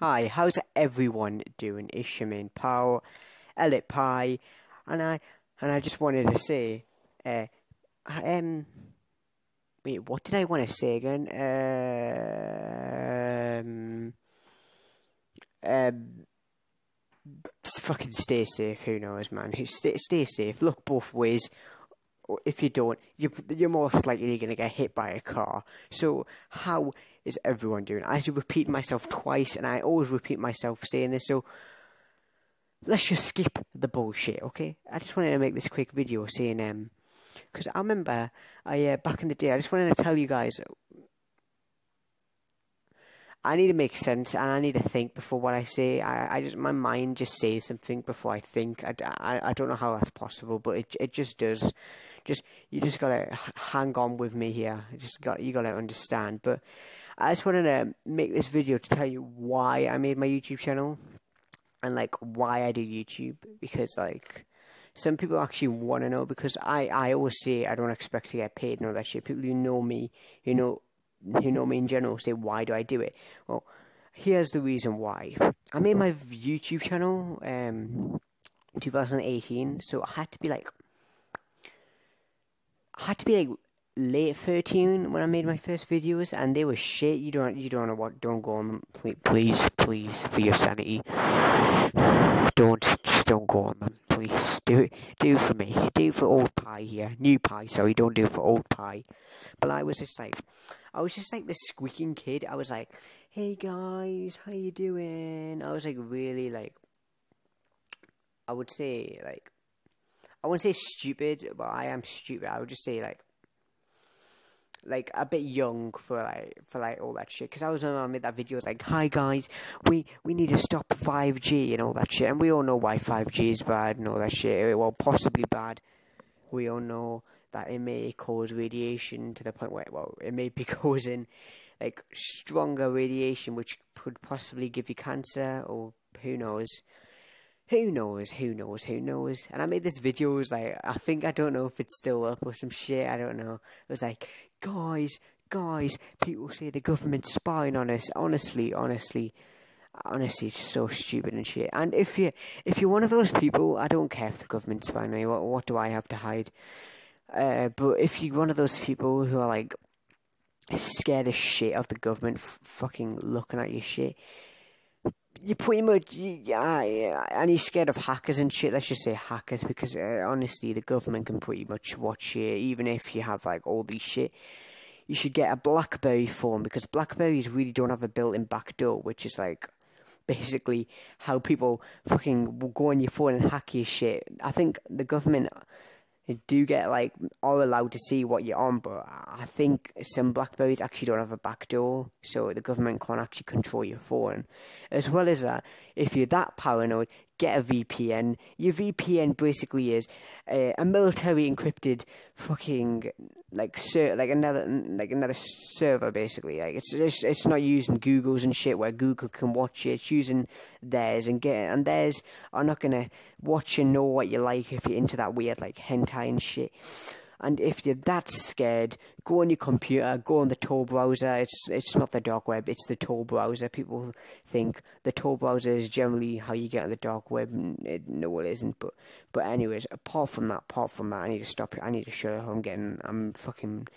Hi, how's everyone doing? It's Shamin Powell, Elliot Pie, and I and I just wanted to say, uh, um, wait, what did I want to say again? Um, um, fucking stay safe. Who knows, man? Stay, stay safe. Look both ways. If you don't, you you're most likely going to get hit by a car. So how is everyone doing? I repeat myself twice, and I always repeat myself saying this. So let's just skip the bullshit, okay? I just wanted to make this quick video saying um, because I remember I uh, back in the day, I just wanted to tell you guys. I need to make sense and I need to think before what I say. I, I just my mind just says something before I think. I, I, I don't know how that's possible, but it it just does just you just gotta hang on with me here. Just got you gotta understand. But I just wanted to make this video to tell you why I made my YouTube channel and like why I do YouTube because like some people actually want to know because I I always say I don't expect to get paid and all that shit. People who know me, you know, who know me in general, say why do I do it? Well, here's the reason why. I made my YouTube channel um 2018, so I had to be like I had to be like late 13 when I made my first videos and they were shit. You don't you don't know what don't go on them. Please, please, for your sanity. Don't just don't go on them. Please. Do it do for me. Do for old pie here. New pie, sorry, don't do for old pie. But I was just like I was just like the squeaking kid. I was like, Hey guys, how you doing? I was like really like I would say like I wouldn't say stupid, but I am stupid. I would just say like like a bit young for like for like all that shit. Because I was when I made that video, I was like, "Hi guys, we we need to stop five G and all that shit." And we all know why five G is bad and all that shit. Well, possibly bad. We all know that it may cause radiation to the point where well, it may be causing like stronger radiation, which could possibly give you cancer or who knows who knows, who knows, who knows. And I made this video, was like, I think, I don't know if it's still up or some shit, I don't know. It was like, guys, guys, people say the government's spying on us. Honestly, honestly, honestly, it's so stupid and shit. And if you if you're one of those people, I don't care if the government's spying on me. What what do I have to hide? Uh, but if you're one of those people who are like scared as shit of the government fucking looking at your shit, you pretty much yeah, yeah, and he's scared of hackers and shit. Let's just say hackers because uh, honestly, the government can pretty much watch you, even if you have like all these shit. You should get a BlackBerry phone because Blackberries really don't have a built-in backdoor, which is like basically how people fucking will go on your phone and hack your shit. I think the government do get like are allowed to see what you're on, but I think some Blackberries actually don't have a backdoor, so the government can't actually control your phone. As well as that, if you're that paranoid, get a VPN. Your VPN basically is uh, a military encrypted fucking like ser- like another like another server basically. Like it's it's it's not using Google's and shit where Google can watch it. It's using theirs and get and theirs are not gonna watch and know what you like if you're into that weird like hentai and shit. And if you're that scared, go on your computer, go on the Tor browser. It's it's not the dark web, it's the Tor browser. People think the Tor browser is generally how you get on the dark web. It, no, it isn't. But but anyways, apart from that, apart from that, I need to stop. I need to you how I'm getting. I'm fucking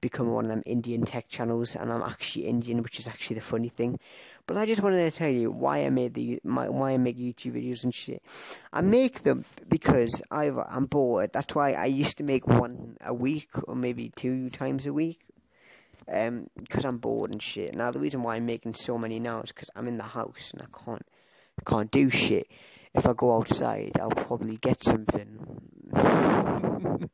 become one of them Indian tech channels, and I'm actually Indian, which is actually the funny thing. But I just wanted to tell you why I made the my, why I make YouTube videos and shit. I make them because i am bored. That's why I used to make one a week or maybe two times a week. Um, because I'm bored and shit. Now the reason why I'm making so many now is because I'm in the house and I can't can't do shit. If I go outside, I'll probably get something.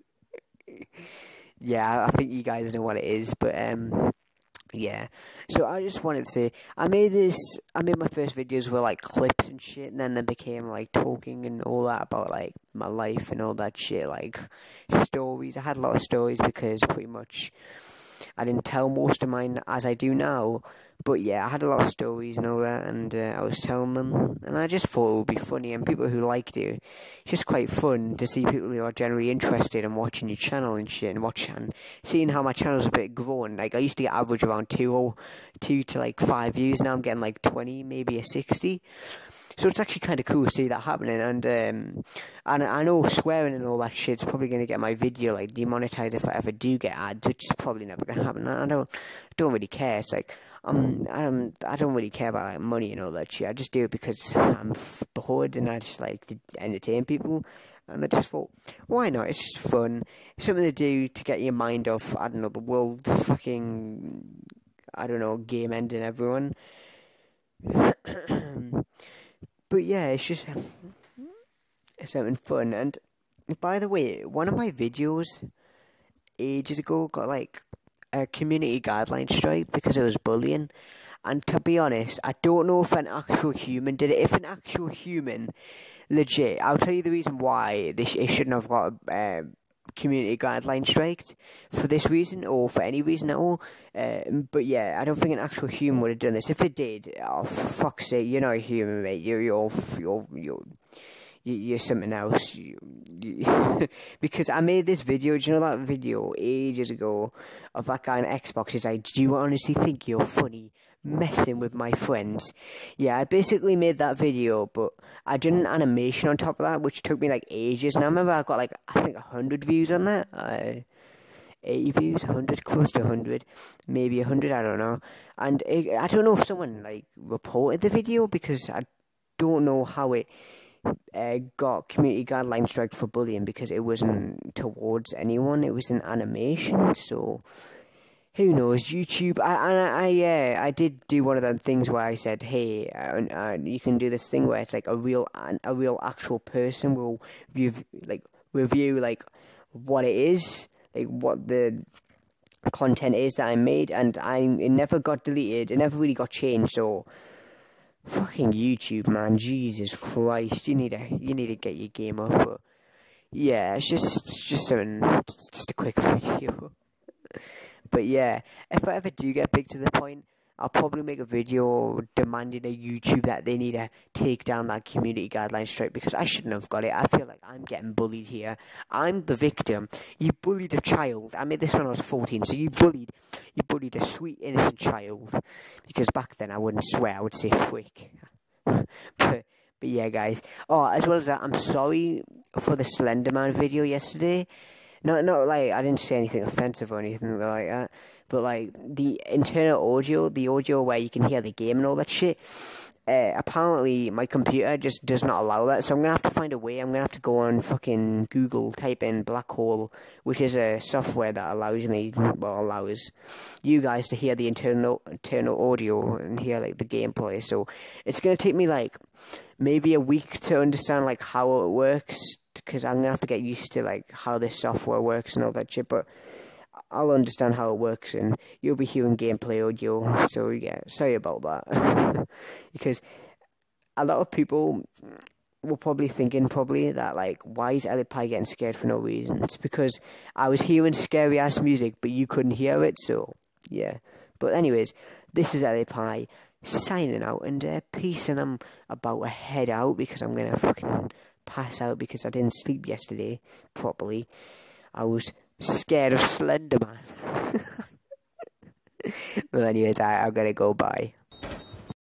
yeah, I think you guys know what it is, but um, yeah. So I just wanted to say, I made this, I made my first videos with like clips and shit, and then they became like talking and all that about like my life and all that shit, like stories. I had a lot of stories because pretty much I didn't tell most of mine as I do now, But yeah, I had a lot of stories and all that, and uh, I was telling them, and I just thought it would be funny, and people who liked it, it's just quite fun to see people who are generally interested in watching your channel and shit, and watching, seeing how my channel's a bit growing. Like I used to get average around two or two to like five views, now I'm getting like twenty, maybe a sixty. So it's actually kind of cool to see that happening, and um, and I know swearing and all that shit's probably going to get my video like demonetized if I ever do get ads, which is probably never going to happen. I don't don't really care. It's like um, I don't I don't really care about like money and all that shit. I just do it because I'm bored and I just like to entertain people. And I just thought, why not? It's just fun. It's something to do to get your mind off, I don't know, the world fucking, I don't know, game ending everyone. but yeah, it's just it's something fun. And by the way, one of my videos ages ago got like a community guideline strike because it was bullying. And to be honest, I don't know if an actual human did it. If an actual human, legit, I'll tell you the reason why this it shouldn't have got a um, community guideline striked for this reason or for any reason at all. Uh, but yeah, I don't think an actual human would have done this. If it did, oh fuck's sake, you're not a human, mate. You're you're you're you're, you're something else. You because I made this video. Do you know that video ages ago of that guy on Xbox? He's like, "Do you honestly think you're funny?" messing with my friends. Yeah, I basically made that video, but I did an animation on top of that, which took me like ages. And I remember I got like, I think 100 views on that. Uh, 80 views, 100, close to 100, maybe 100, I don't know. And it, I don't know if someone like reported the video because I don't know how it uh, got community guidelines strike for bullying because it wasn't towards anyone, it was an animation, so who knows? YouTube I I I yeah I did do one of them things where I said hey uh, uh, you can do this thing where it's like a real a real actual person will view like review like what it is like what the content is that I made and I it never got deleted. It never really got changed so fucking YouTube man. Jesus Christ. You need to you need to get your game up but yeah it's just it's just something just a quick video. But yeah, if I ever do get big to the point, I'll probably make a video demanding a YouTube that they need to take down that community guideline straight because I shouldn't have got it. I feel like I'm getting bullied here. I'm the victim. You bullied a child. I made this when I was 14, so you bullied, you bullied a sweet innocent child. Because back then I wouldn't swear, I would say frick. but, but yeah, guys. Oh, as well as that, I'm sorry for the Slenderman video yesterday. Not not like I didn't say anything offensive or anything like that, but like the internal audio, the audio where you can hear the game and all that shit. Uh, apparently, my computer just does not allow that, so I'm gonna have to find a way. I'm gonna have to go on fucking Google, type in Black Hole, which is a software that allows me, well, allows you guys to hear the internal internal audio and hear like the gameplay. So it's gonna take me like maybe a week to understand like how it works because I'm gonna have to get used to like how this software works and all that shit. But I'll understand how it works, and you'll be hearing gameplay audio. So yeah, sorry about that, because a lot of people were probably thinking probably that like why is Ellie Pie getting scared for no reason? It's because I was hearing scary ass music, but you couldn't hear it. So yeah. But anyways, this is Ellie Pie signing out and uh, peace, and I'm about to head out because I'm gonna fucking pass out because I didn't sleep yesterday properly. I was scared of Slenderman. well, anyways, I, I gotta go. Bye.